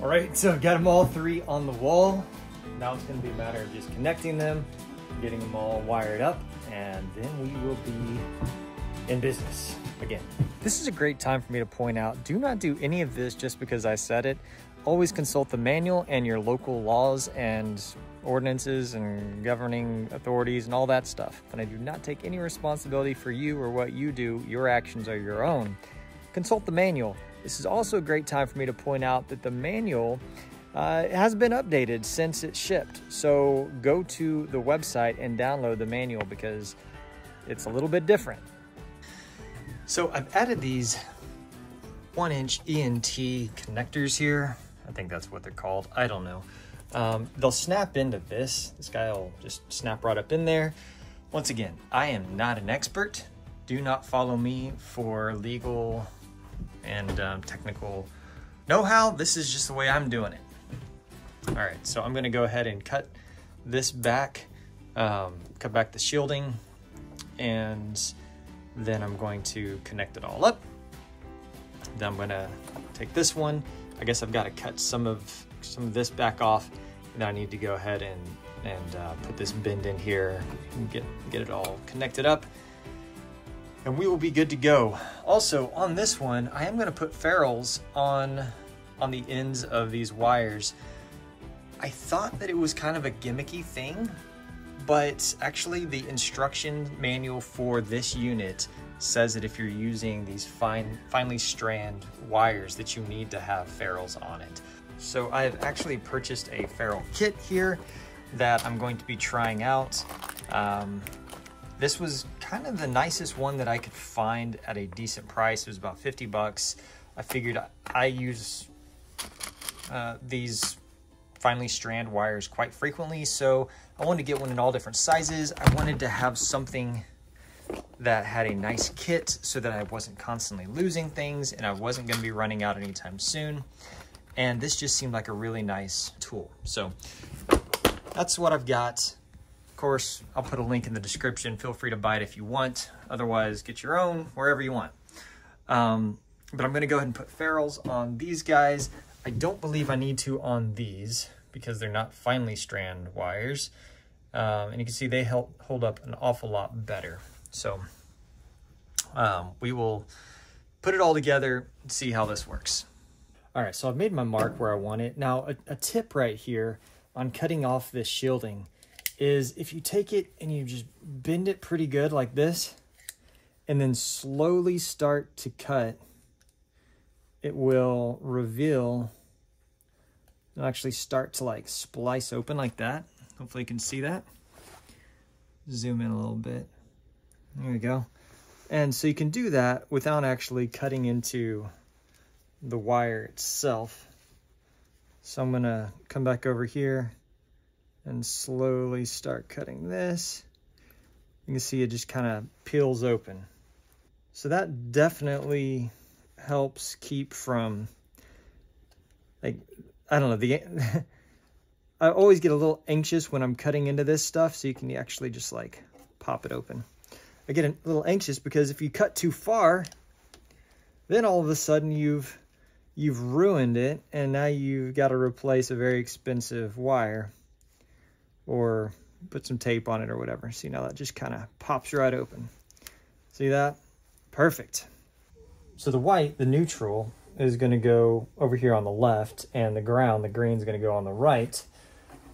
All right, so I've got them all three on the wall. Now it's gonna be a matter of just connecting them, getting them all wired up, and then we will be in business again. This is a great time for me to point out, do not do any of this just because I said it. Always consult the manual and your local laws and ordinances and governing authorities and all that stuff. And I do not take any responsibility for you or what you do. Your actions are your own. Consult the manual. This is also a great time for me to point out that the manual uh, has been updated since it shipped. So go to the website and download the manual because it's a little bit different. So I've added these one inch ENT connectors here. I think that's what they're called. I don't know. Um, they'll snap into this. This guy will just snap right up in there. Once again, I am not an expert. Do not follow me for legal and um, technical know-how. This is just the way I'm doing it. All right, so I'm gonna go ahead and cut this back, um, cut back the shielding, and then I'm going to connect it all up. Then I'm gonna take this one. I guess I've gotta cut some of some of this back off. And I need to go ahead and, and uh, put this bend in here and get, get it all connected up. And we will be good to go. Also on this one, I am gonna put ferrules on, on the ends of these wires. I thought that it was kind of a gimmicky thing, but actually the instruction manual for this unit says that if you're using these fine, finely strand wires that you need to have ferrules on it. So I've actually purchased a ferrule kit here that I'm going to be trying out. Um, this was kind of the nicest one that I could find at a decent price. It was about 50 bucks. I figured I use uh, these finely strand wires quite frequently, so I wanted to get one in all different sizes. I wanted to have something that had a nice kit so that I wasn't constantly losing things and I wasn't going to be running out anytime soon. And this just seemed like a really nice tool. So that's what I've got. Course, I'll put a link in the description. Feel free to buy it if you want. Otherwise, get your own wherever you want. Um, but I'm going to go ahead and put ferrules on these guys. I don't believe I need to on these because they're not finely strand wires. Um, and you can see they help hold up an awful lot better. So um, we will put it all together and see how this works. All right, so I've made my mark where I want it. Now, a, a tip right here on cutting off this shielding is if you take it and you just bend it pretty good like this, and then slowly start to cut, it will reveal, it'll actually start to like splice open like that. Hopefully you can see that. Zoom in a little bit. There we go. And so you can do that without actually cutting into the wire itself. So I'm gonna come back over here and slowly start cutting this. You can see it just kind of peels open. So that definitely helps keep from, like, I don't know, the I always get a little anxious when I'm cutting into this stuff, so you can actually just like pop it open. I get a little anxious because if you cut too far, then all of a sudden you've you've ruined it and now you've got to replace a very expensive wire or put some tape on it or whatever. See now that just kind of pops right open. See that? Perfect. So the white, the neutral, is going to go over here on the left and the ground, the green, is going to go on the right.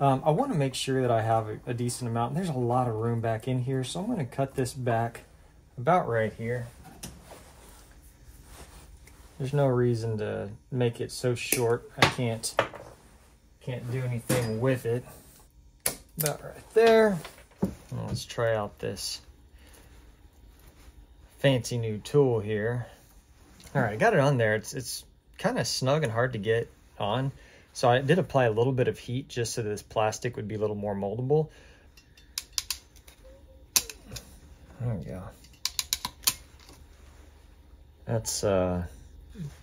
Um, I want to make sure that I have a, a decent amount. There's a lot of room back in here, so I'm going to cut this back about right here. There's no reason to make it so short. I can't can't do anything with it. About right there. Let's try out this fancy new tool here. All right, I got it on there. It's it's kind of snug and hard to get on. So I did apply a little bit of heat just so this plastic would be a little more moldable. There we go. That's uh,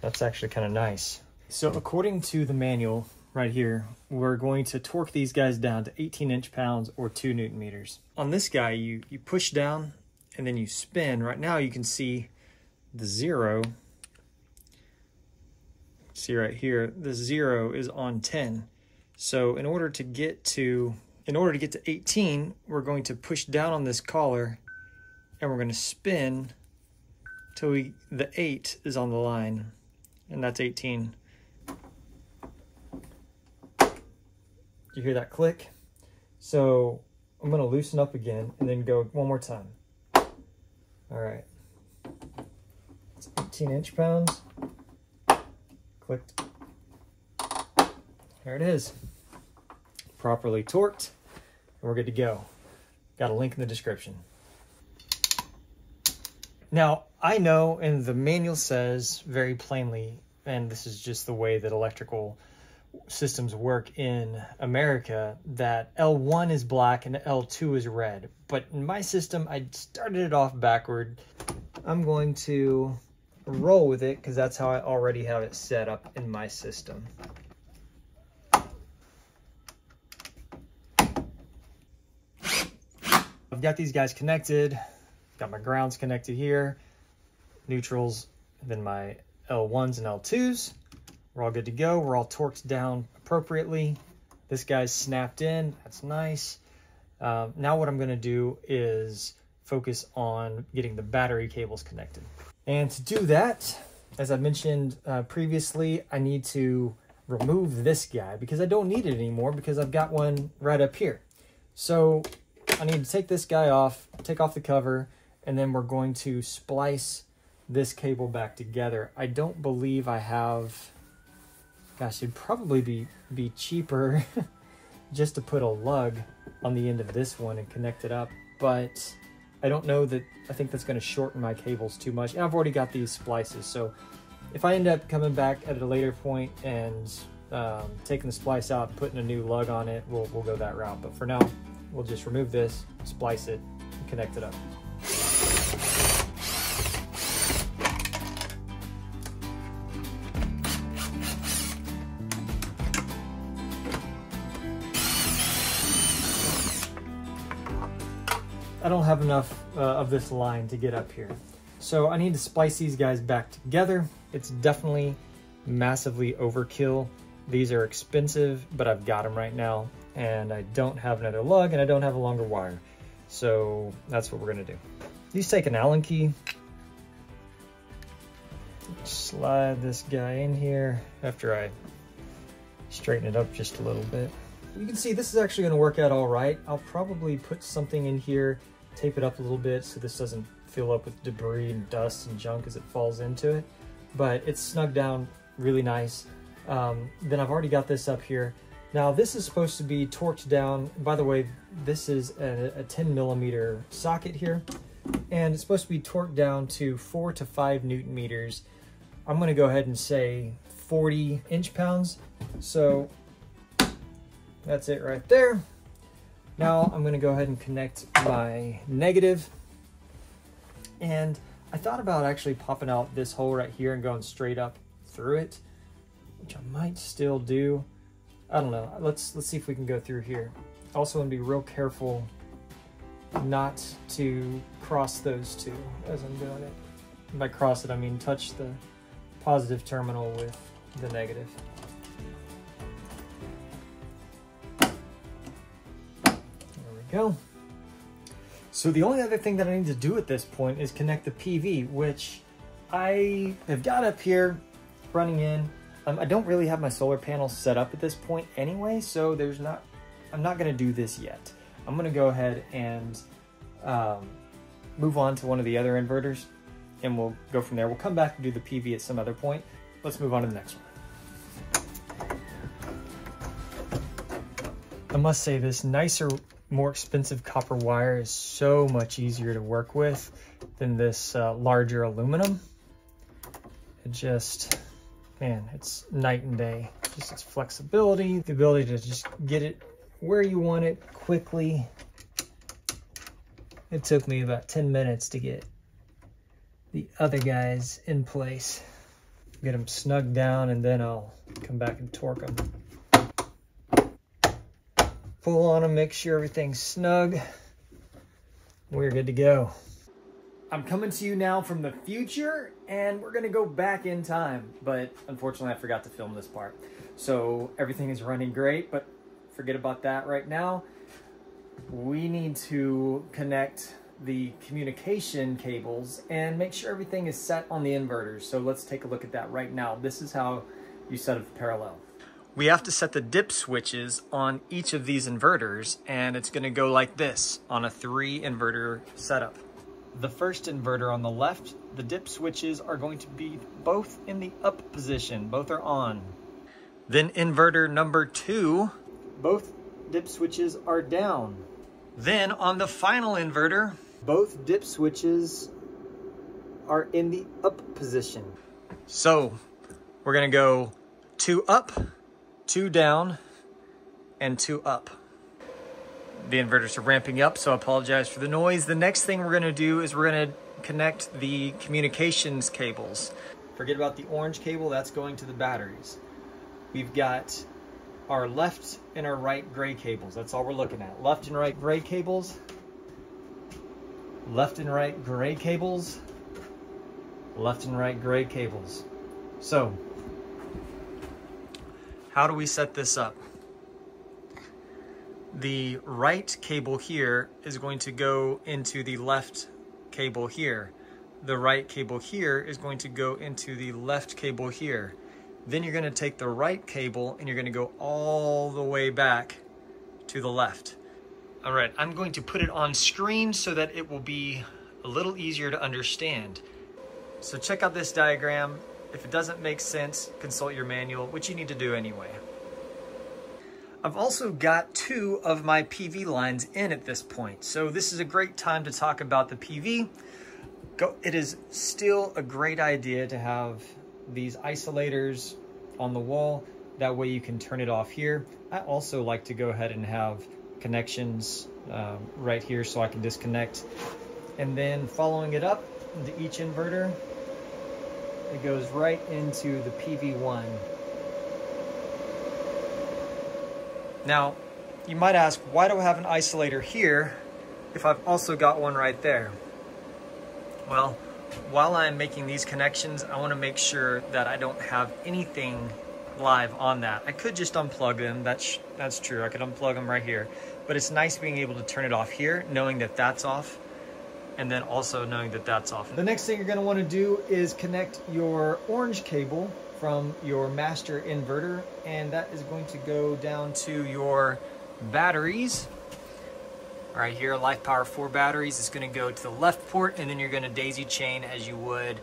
that's actually kind of nice. So according to the manual right here, we're going to torque these guys down to 18 inch pounds or two Newton meters. On this guy, you, you push down and then you spin. Right now you can see the zero see right here, the zero is on 10. So in order to get to in order to get to 18, we're going to push down on this collar and we're going to spin till we the 8 is on the line and that's 18. You hear that click? So I'm going to loosen up again and then go one more time. All right. It's 18 inch pounds. Clicked. There it is. Properly torqued. And we're good to go. Got a link in the description. Now, I know, and the manual says very plainly, and this is just the way that electrical systems work in America, that L1 is black and L2 is red. But in my system, I started it off backward. I'm going to roll with it because that's how I already have it set up in my system. I've got these guys connected. Got my grounds connected here, neutrals, then my L1s and L2s. We're all good to go. We're all torqued down appropriately. This guy's snapped in. That's nice. Um, now what I'm going to do is focus on getting the battery cables connected. And to do that, as I mentioned uh, previously, I need to remove this guy because I don't need it anymore because I've got one right up here. So I need to take this guy off, take off the cover, and then we're going to splice this cable back together. I don't believe I have, gosh, it'd probably be, be cheaper just to put a lug on the end of this one and connect it up, but I don't know that, I think that's gonna shorten my cables too much. And I've already got these splices, so if I end up coming back at a later point and um, taking the splice out and putting a new lug on it, we'll, we'll go that route. But for now, we'll just remove this, splice it, and connect it up. I don't have enough uh, of this line to get up here. So I need to splice these guys back together. It's definitely massively overkill. These are expensive, but I've got them right now. And I don't have another lug and I don't have a longer wire. So that's what we're gonna do. These take an Allen key. Slide this guy in here after I straighten it up just a little bit. You can see this is actually gonna work out all right. I'll probably put something in here, tape it up a little bit so this doesn't fill up with debris and dust and junk as it falls into it. But it's snug down really nice. Um, then I've already got this up here. Now this is supposed to be torqued down. By the way, this is a, a 10 millimeter socket here. And it's supposed to be torqued down to four to five Newton meters. I'm gonna go ahead and say 40 inch pounds. So that's it right there. Now I'm gonna go ahead and connect my negative. And I thought about actually popping out this hole right here and going straight up through it, which I might still do. I don't know. Let's let's see if we can go through here. Also want to be real careful not to cross those two as I'm doing it. By cross it, I mean touch the positive terminal with the negative. Go. So the only other thing that I need to do at this point is connect the PV, which I have got up here running in. Um, I don't really have my solar panels set up at this point anyway, so there's not, I'm not gonna do this yet. I'm gonna go ahead and um, move on to one of the other inverters and we'll go from there. We'll come back and do the PV at some other point. Let's move on to the next one. I must say this nicer more expensive copper wire is so much easier to work with than this uh, larger aluminum. It just, man, it's night and day. Just its flexibility, the ability to just get it where you want it quickly. It took me about 10 minutes to get the other guys in place. Get them snug down and then I'll come back and torque them pull on them, make sure everything's snug. We're good to go. I'm coming to you now from the future and we're gonna go back in time, but unfortunately I forgot to film this part. So everything is running great, but forget about that right now. We need to connect the communication cables and make sure everything is set on the inverters. So let's take a look at that right now. This is how you set up the parallel. We have to set the dip switches on each of these inverters and it's gonna go like this on a three inverter setup. The first inverter on the left, the dip switches are going to be both in the up position, both are on. Then inverter number two, both dip switches are down. Then on the final inverter, both dip switches are in the up position. So we're gonna go two up, two down, and two up. The inverters are ramping up, so I apologize for the noise. The next thing we're gonna do is we're gonna connect the communications cables. Forget about the orange cable, that's going to the batteries. We've got our left and our right gray cables. That's all we're looking at. Left and right gray cables. Left and right gray cables. Left and right gray cables. So, how do we set this up? The right cable here is going to go into the left cable here. The right cable here is going to go into the left cable here. Then you're gonna take the right cable and you're gonna go all the way back to the left. All right, I'm going to put it on screen so that it will be a little easier to understand. So check out this diagram. If it doesn't make sense, consult your manual, which you need to do anyway. I've also got two of my PV lines in at this point. So this is a great time to talk about the PV. Go, it is still a great idea to have these isolators on the wall. That way you can turn it off here. I also like to go ahead and have connections um, right here so I can disconnect. And then following it up into each inverter, it goes right into the PV1. Now, you might ask, why do I have an isolator here if I've also got one right there? Well, while I'm making these connections, I want to make sure that I don't have anything live on that. I could just unplug them. That's, that's true. I could unplug them right here. But it's nice being able to turn it off here, knowing that that's off, and then also knowing that that's off. The next thing you're going to want to do is connect your orange cable from your master inverter, and that is going to go down to your batteries. All right, here, Life Power 4 batteries is gonna go to the left port, and then you're gonna daisy chain as you would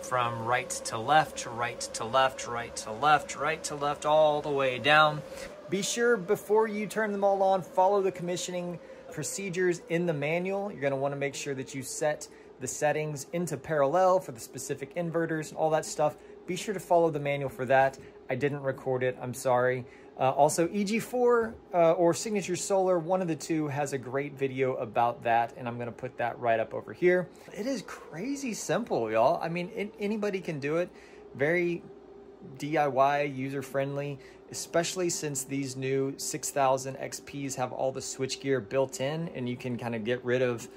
from right to left, to right to left, right to left, right to left, all the way down. Be sure before you turn them all on, follow the commissioning procedures in the manual. You're gonna wanna make sure that you set the settings into parallel for the specific inverters and all that stuff. Be sure to follow the manual for that. I didn't record it, I'm sorry. Uh, also, EG4 uh, or Signature Solar, one of the two has a great video about that, and I'm gonna put that right up over here. It is crazy simple, y'all. I mean, it, anybody can do it. Very DIY, user-friendly, especially since these new 6000 XPs have all the switchgear built in, and you can kind of get rid of,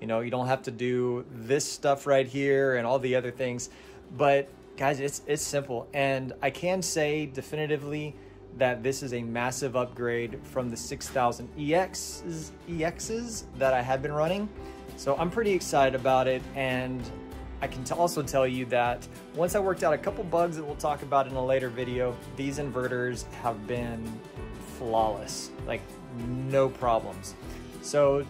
you know, you don't have to do this stuff right here and all the other things. But guys, it's, it's simple. And I can say definitively, that this is a massive upgrade from the 6000 EXs, EXs that I had been running. So I'm pretty excited about it and I can also tell you that once I worked out a couple bugs that we'll talk about in a later video, these inverters have been flawless, like no problems. So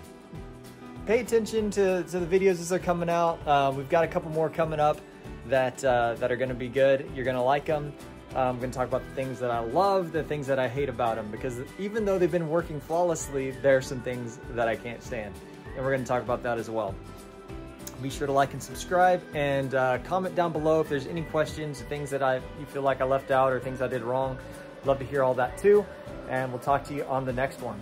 pay attention to, to the videos as they're coming out. Uh, we've got a couple more coming up that, uh, that are gonna be good. You're gonna like them. I'm going to talk about the things that I love, the things that I hate about them, because even though they've been working flawlessly, there are some things that I can't stand. And we're going to talk about that as well. Be sure to like and subscribe and uh, comment down below if there's any questions, things that I you feel like I left out or things I did wrong. Love to hear all that too. And we'll talk to you on the next one.